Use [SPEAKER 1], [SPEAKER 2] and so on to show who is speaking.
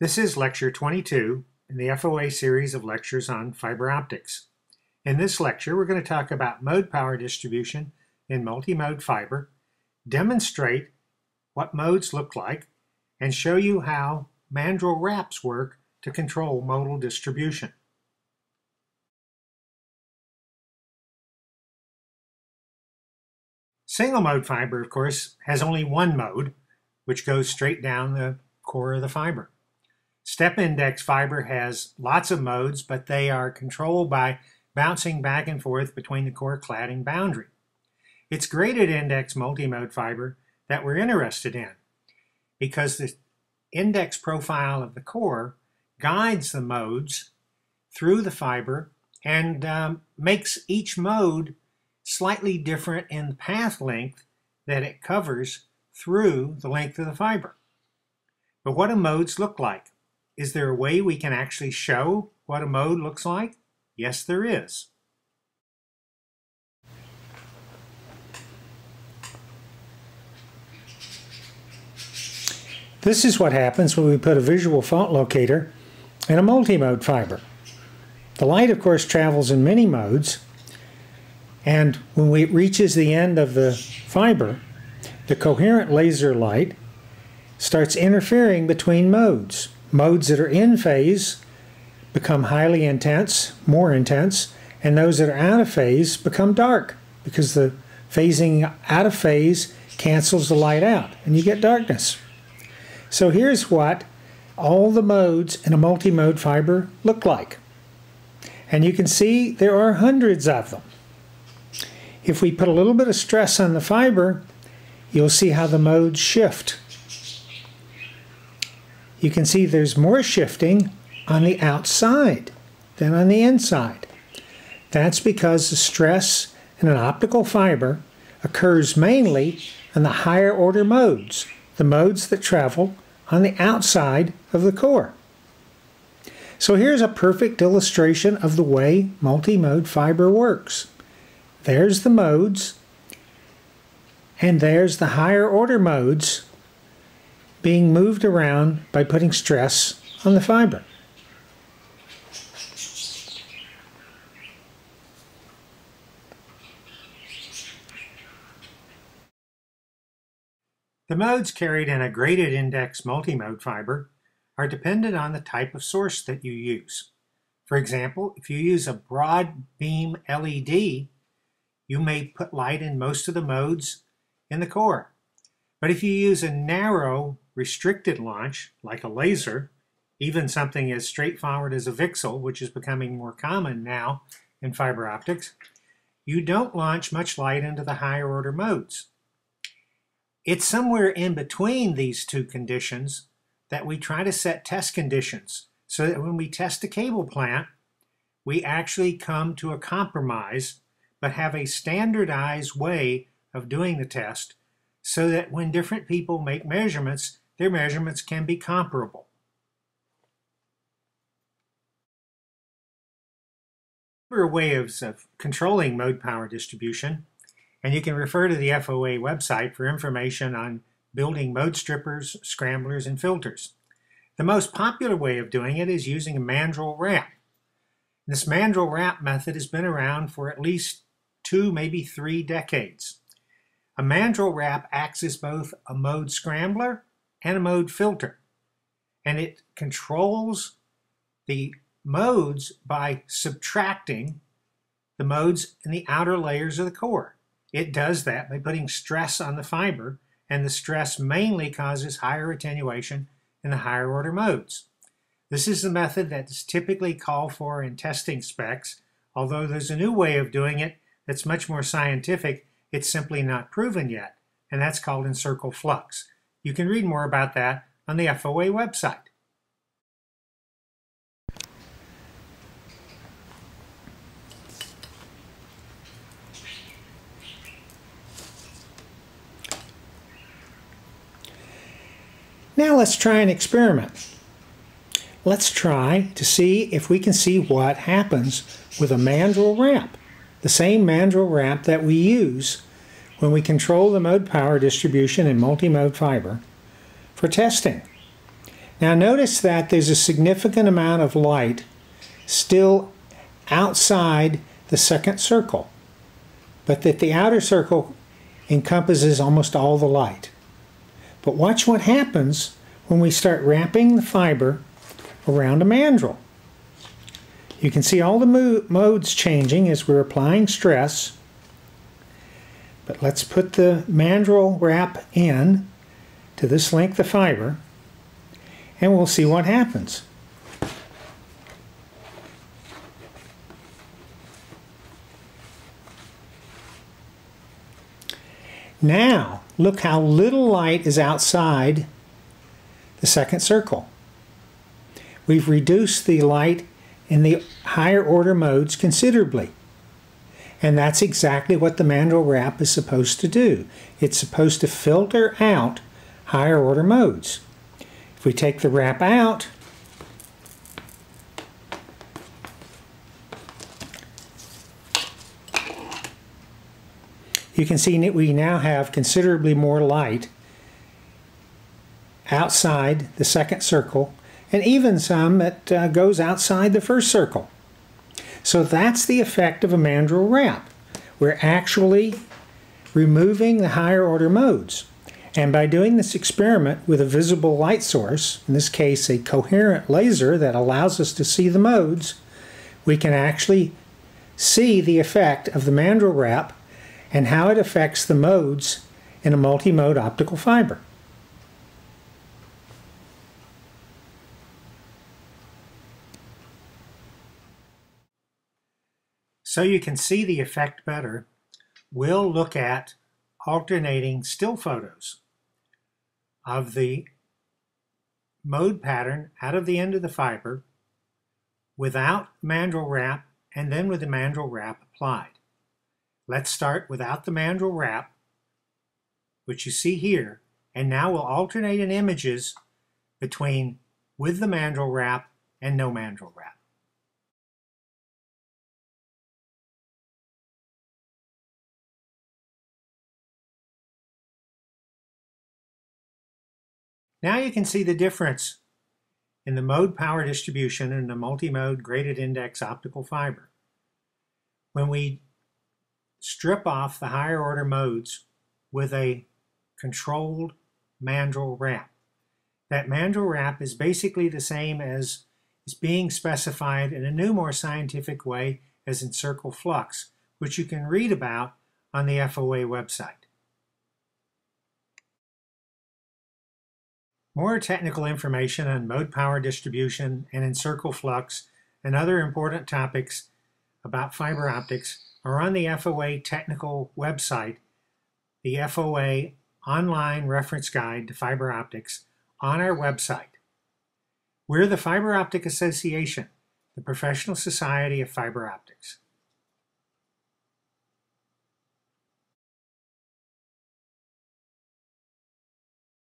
[SPEAKER 1] This is lecture 22 in the FOA series of lectures on fiber optics. In this lecture, we're going to talk about mode power distribution in multi-mode fiber, demonstrate what modes look like, and show you how mandrel wraps work to control modal distribution. Single mode fiber, of course, has only one mode, which goes straight down the core of the fiber. Step index fiber has lots of modes, but they are controlled by bouncing back and forth between the core cladding boundary. It's graded index multimode fiber that we're interested in because the index profile of the core guides the modes through the fiber and um, makes each mode slightly different in the path length that it covers through the length of the fiber. But what do modes look like? Is there a way we can actually show what a mode looks like? Yes, there is. This is what happens when we put a visual fault locator in a multi-mode fiber. The light, of course, travels in many modes, and when it reaches the end of the fiber, the coherent laser light starts interfering between modes. Modes that are in phase become highly intense, more intense, and those that are out of phase become dark because the phasing out of phase cancels the light out and you get darkness. So here's what all the modes in a multi-mode fiber look like. And you can see there are hundreds of them. If we put a little bit of stress on the fiber, you'll see how the modes shift. You can see there's more shifting on the outside than on the inside. That's because the stress in an optical fiber occurs mainly in the higher order modes, the modes that travel on the outside of the core. So here's a perfect illustration of the way multi-mode fiber works. There's the modes, and there's the higher order modes being moved around by putting stress on the fiber. The modes carried in a graded index multi-mode fiber are dependent on the type of source that you use. For example, if you use a broad beam LED, you may put light in most of the modes in the core. But if you use a narrow, restricted launch, like a laser, even something as straightforward as a VCSEL, which is becoming more common now in fiber optics, you don't launch much light into the higher order modes. It's somewhere in between these two conditions that we try to set test conditions so that when we test a cable plant, we actually come to a compromise but have a standardized way of doing the test so that when different people make measurements, their measurements can be comparable. There are ways of controlling mode power distribution, and you can refer to the FOA website for information on building mode strippers, scramblers, and filters. The most popular way of doing it is using a mandrel wrap. This mandrel wrap method has been around for at least two, maybe three decades. A mandrel wrap acts as both a mode scrambler and filter, and it controls the modes by subtracting the modes in the outer layers of the core. It does that by putting stress on the fiber, and the stress mainly causes higher attenuation in the higher order modes. This is the method that is typically called for in testing specs, although there's a new way of doing it that's much more scientific, it's simply not proven yet, and that's called encircled flux. You can read more about that on the FOA website. Now let's try an experiment. Let's try to see if we can see what happens with a mandrel wrap the same mandrel wrap that we use when we control the mode power distribution in multi-mode fiber for testing. Now notice that there's a significant amount of light still outside the second circle, but that the outer circle encompasses almost all the light. But watch what happens when we start wrapping the fiber around a mandrel. You can see all the mo modes changing as we're applying stress. But let's put the mandrel wrap in to this length of fiber and we'll see what happens. Now, look how little light is outside the second circle. We've reduced the light in the higher order modes considerably. And that's exactly what the mandrel wrap is supposed to do. It's supposed to filter out higher order modes. If we take the wrap out, you can see that we now have considerably more light outside the second circle and even some that uh, goes outside the first circle. So that's the effect of a mandrel wrap. We're actually removing the higher order modes. And by doing this experiment with a visible light source, in this case a coherent laser that allows us to see the modes, we can actually see the effect of the mandrel wrap and how it affects the modes in a multi-mode optical fiber. So you can see the effect better, we'll look at alternating still photos of the mode pattern out of the end of the fiber without mandrel wrap and then with the mandrel wrap applied. Let's start without the mandrel wrap, which you see here, and now we'll alternate in images between with the mandrel wrap and no mandrel wrap. Now you can see the difference in the mode power distribution in a multi-mode graded index optical fiber. When we strip off the higher order modes with a controlled mandrel wrap. That mandrel wrap is basically the same as is being specified in a new more scientific way as encircled flux, which you can read about on the FOA website. More technical information on mode power distribution and encircled flux and other important topics about fiber optics are on the FOA technical website, the FOA Online Reference Guide to Fiber Optics, on our website. We're the Fiber Optic Association, the professional society of fiber optics.